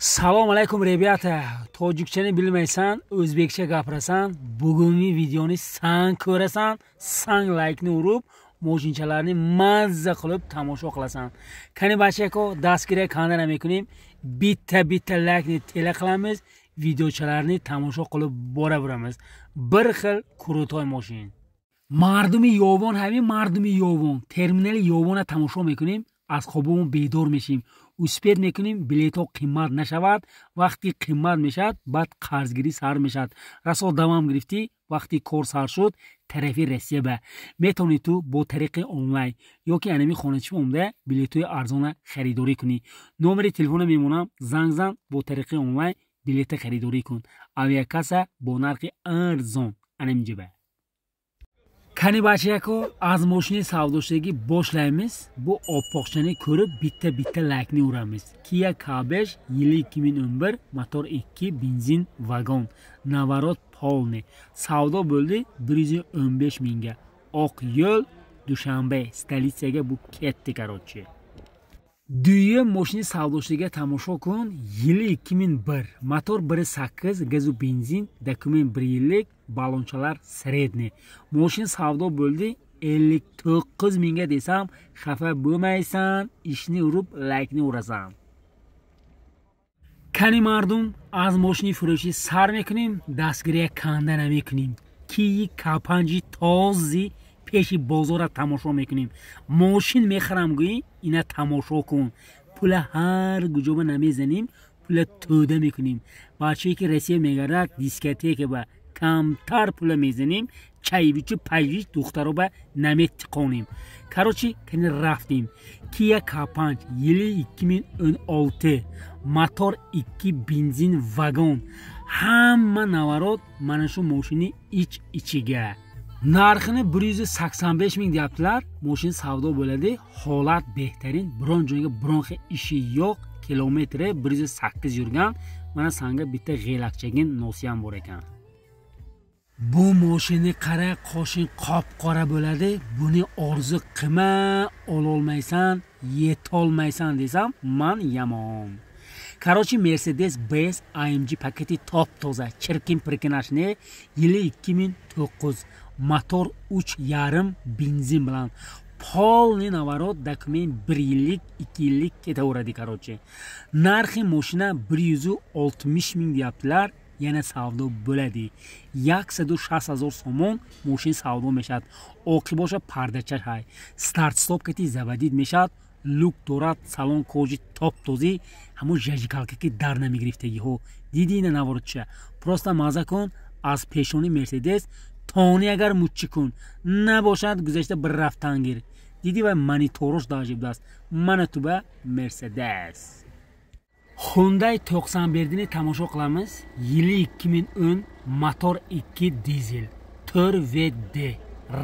assalomu alaykum ребята tojikchani bilmaysan o'zbekcha gapirasan. Bugungi videoni san ko'rasan. San laykni urib mojinchalarni mazza qilib tomosha qilasan. Qani bachako dastgira kanara mekunib bitta bitta laykni tela qilamiz videochalarni tomosha qilib boraveramiz. Bir xil крутой мошин мардуми ёвон ҳамин мардуми ёвон терминали ёвона тамошо мекунем аз хобамон бедор мешавем успед мекунем билетҳо қимат нашавад. Вақти қимат мешавад баъд қарзгирӣ сар мешавад. Расол давам гирифтӣ вақти кор сар шуд тарафи россия ба. Метавонӣ ту бо тариқи онлайн ё ки анами хоначӣ омада билетҳои арзона харидорӣ кунӣ. Номери телефона мемонам занг зан бо тариқи онлайн билета харидорӣ кун. Авиакаса бо нархи арзон анамиҷаба kanibachiyako azmoshni savdosiga boshlaymiz. Bu oppoqchani ko'rib bitta bitta lakni uramiz. Kia kabesh yili 2011 motor 2 benzin vagon. Navarot polni. Savdo bo'ldi 115 mingga. Oq yo'l dushanbe stolitsaga bu ketdi короче Dünya moshina savdosiga tomosha kun yili 2001 motor 1.8 gazu benzin dokument 1 yillik балончалар средни мошин савдо bo'ldi ellik to'qqiz mingga desam xafa bo'lmaysan ishni urib laykni urasan кани мардум аз мошини фурӯшӣ сар мекунем дастгирия канда намекунем. Кии капанҷи този пеши бозора тамошо мекунем. Мошин мехарам гӯӣ ина тамошо кун. Пула ҳар гуҷоба намезанем пула тӯда мекунем. Бачае ки россия мегардад дискотека ба камтар пула мезанем чайвичу пайвич духтаро ба намек тиқонем карочи кани рафтем кия к5 йили 2016 мотор 2 бензин вагон ҳама наворот mana shu moshini ich ichiga. Narxini bir yuz sakson besh ming deyaptilar. Moshina savdo bo'ladi. Holat behtarin. Biron joyga bironqa ishi yo'q. Kilometri bir yuz sakkiz yurgan. Mana sanga bitta g'elakchagin nosiyam bor ekan. bu moshini qara qoshing qop qora bo'ladi. Buni orzu qilma ololmaysan yetolmaysan desam man yomon короче mercedes benz amg paketi top toza chirkin pirkin ashne yili ikki ming to'qqiz motor uch yarim benzin bilan полный наворот документ bir yillik ikki yillik ketaveradi короче narxi moshina bir yuz oltmish ming deyaptilar. Яъне савдо яксаду шаст ҳазор сомон мошин савдо мешавад оқибоша пардачаш ҳай старт стоп кати завадид мешавад лук дорад салон кожи топтозӣ ҳамон жажикалка ки дар намегирифтагиҳо диди ина наворотча просто маза кун аз пешони мерседес тони агар муччи кун набошад гузашта бирафтан гир диди вай маниторош дажибдааст мана ту ба мерседес Hyundai 91ni tomosha qilamiz. Yili 2010, motor 2 dizel, 4VD,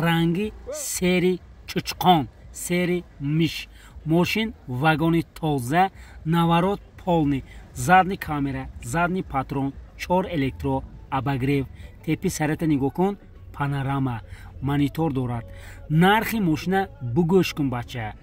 rangi seri cho'chqon, seri mish. mashin vagoni toza, navarot polni, задний kamera, задний patron, чор elektro, abagrev, tepi сарата нигоҳ panorama, monitor dorad. Narxi mashina мошина бугӯш кун бача.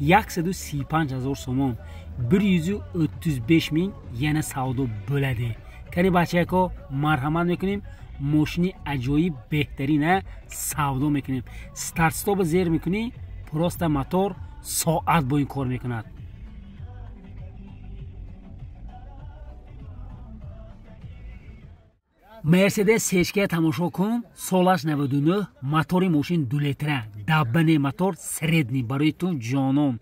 135 ҳазор сомон. 135 мин яна савдо bo'ladi кани бачаяко марҳамат мекунем мошини аҷоиб беҳтарина савдо мекунем. Стартстоба зер мекунӣ просто мотор соат бо ин кор мекунад. Мерседес сешкия тамошо кун солаш 99 мотори мошин дулетра даббане мотор средни барои ту ҷонон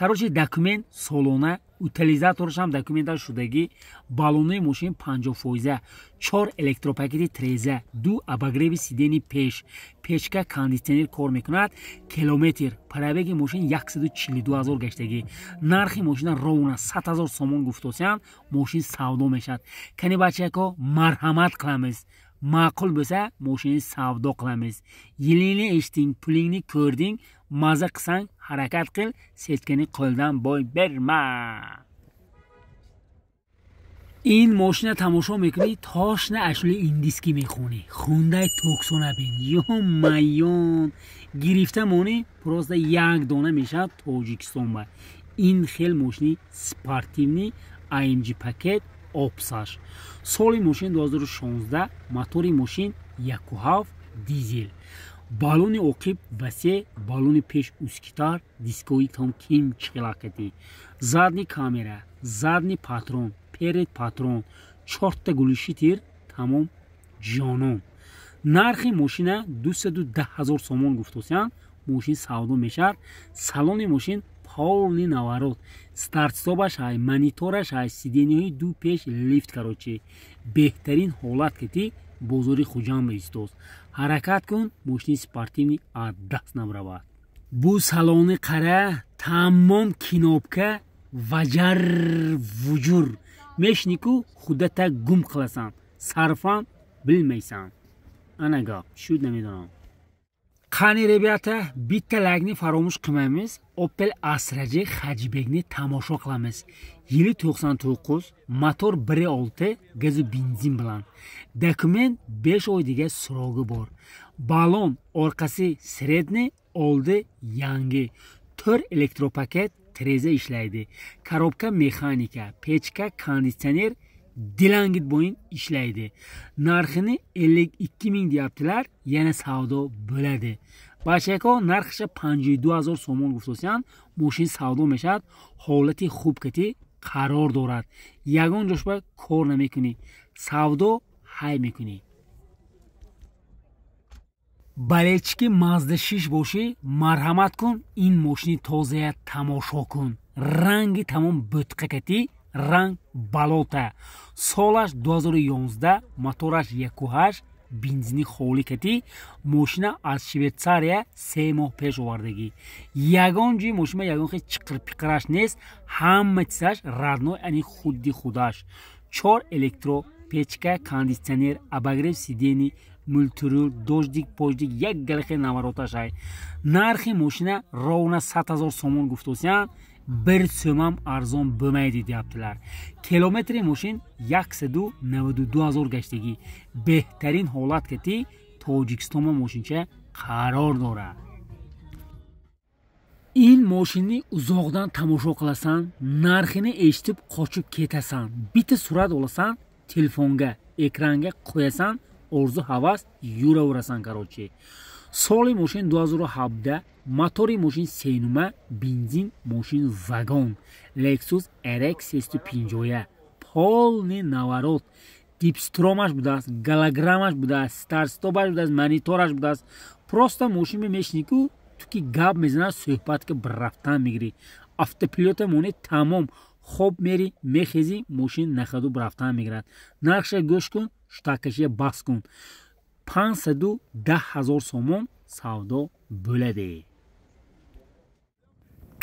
карочи документ солона утилизаторшам документа шудагӣ баллонҳои мошин панҷо фоиза чор электропакети треза ду абагреви сидени пеш. Печка кондитсионер кор мекунад километр. Пробеги мошин 142 ҳазор гаштагӣ. Нархи мошина ровна 100 ҳазор сомон гуфтосиям мошин савдо мешавад. Кани бачако марҳамат қиламиз маъқул бўлса мошини савдо қиламиз йилини эштинг пулингни кӯрдинг маза қисанг ҳаракат қил сеткани қолдан бой берма. Ин мошина тамошо мекунӣ тошна ашули индискӣ мехонӣ. Хундаи тӯксона бин. Ё майён. Гирифта монӣ просто як дона мешавад тоҷикистон ба. Ин хел мошини спортивнӣ amg пакет опсаш соли мошин 2016 мотори мошин 17 дизел балони оқиб васе балони пеш ускитар дискои том ким чилакати задни камера задни патрон перед патрон чорта гулишитир тамом ҷонон нархи мошина 210 ҳазор сомон гуфтосиянд мошин савдо мешавад. Салони мошин полни наворот. Стартстобаш ҳай монитораш ҳай сидениҳои ду пеш лифт карочи беҳтарин ҳолат кати бозори хуҷам истост ҳаракат кун мошини спортивни аз даст намравад. Бу салони қара тамом кинобка ваҷар вуҷур. Мешини ку худата гум қиласан сарфам билмайсан ана гап шуд намедонам qani ребята bitta lagni faromush qilmaymiz. Opel asraji hajibekni tomosha qilamiz. Yili 99 motor 1.6 e gazu benzin bilan. Dokument 5 oydiga surog'i bor. Balon orqasi sredniy oldi yangi. 4 elektropaket tereza ishlaydi. Korobka mexanika pechka konditsioner дилангит бо ин ишлайди нархини эллик икки миң диябдилар яна савдо bo'ladi. Бачако нархиша панҷои ду ҳазор сомон гуфтосиянд мошин савдо мешавад ҳолати хуб кати қарор дорад ягон ҷошба кор намекунӣ савдо ҳай мекунӣ балечки мазда шиш бошӣ марҳамат кун ин мошини тозая тамошо кун ранги тамом бӯтқакатӣ ранг балота. Солаш 2011 мотораш 18 бензини холӣ кати мошина аз швейтсария се моҳ пеш овардагӣ. Ягон ҷи мошина ягон хел чиқирпиқираш нест ҳама чизаш радной ани худи худаш чор электро печка кондитсионер абагрев сидени мултирул дождик пождик як галахе навороташай. Нархи мошина ровна сад ҳазор сомон bir so'm ham arzon bo'lmaydi deyaptilar. Километри мошин 192 гаштагӣ беҳтарин ҳолат кати тоҷикистонма мошинча қарор дорад ин мошинни узоқдан тамошо қиласан нархини эшитиб қочиб кетасан бита сурат оласан телефонга экранга қӯясан орзу ҳавас юраверасан короче соли мошин 2017 мотори мошин сенума бензин мошин вагон lexus rx 350 полни наворот дипстромаш будааст галаграмаш будааст старстобаш будааст монитораш будааст. Просто мошин мемешини ку ту ки гап мезанад суҳбат ки рафтан мегирӣ. Автопилота монӣ тамом хоб мери мехезӣ мошин нахаду рафтан мегирад. Нақша гӯш кун штаккашия бахс кун панҷсаду даҳ ҳазор сомон савдо bo'ladi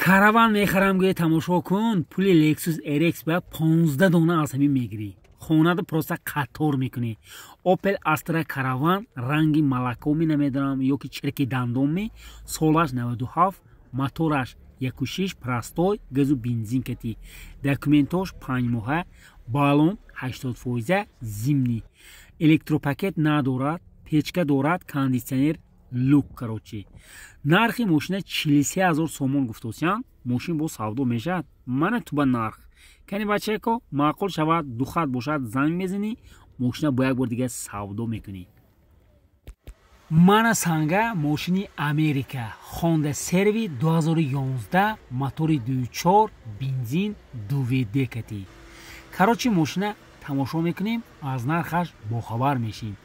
караван мехарам гӯе тамошо кун. Пули lexus rx ба 15 дона аз ҳамин мегирӣ. Хонада просто қатор мекунӣ. Opel astra караван ранги малакоми намедонам ё ки чирки дандоми солаш 97 мотораш 16 простой газу бензин кати документош панҷмоҳа балон 80 фоиза зимнӣ. Электропакет надорад печка дорад кондитсионер люк карочи нархи мошина чилсе ҳазор сомон гуфтосиянд мошин бо савдо мешавад. Мана ту ба нарх. Кани бачако маъқул шавад духат бошад занг мезанӣ мошина бо як бор дига савдо мекунӣ. Мана санга мошини америка. Хонда серви 2011 мотори 24 бензин дувд кати карочи мошина тамошо мекунем аз нархаш бохабар мешем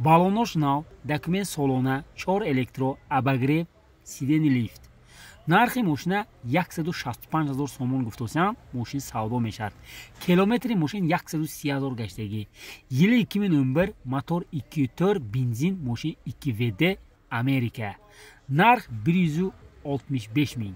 балонош нав документ солона чор электро абагреб сидени лифт нархи мошина 165 ҳазор сомон гуфтосиянд мошин савдо мешавад километри мошин 130 ҳазор гаштагӣ йили 2011 мотор 24 бензин мошин 2 вд америка нарх 165 мин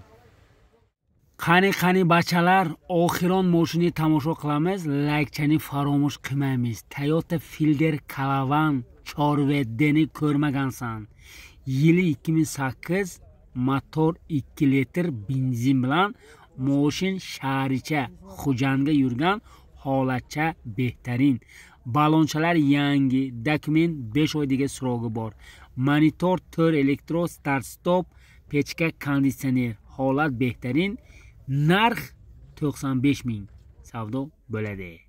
қани қани бачалар охирон мошини тамошо қиламиз лайкчани фаромӯш қимамиз тойота филдер калаван чорведдени көрмагансан йили 2008 мотор 2 литр бензин билан мошин шаҳрича хуҷанга юрган ҳолатча беҳтарин балончалар янги документ беш ои дига суроги бор монитор тӯр электро стартстоп печка кондитсионер ҳолат беҳтарин нарх 95 мин савдо bo'ladek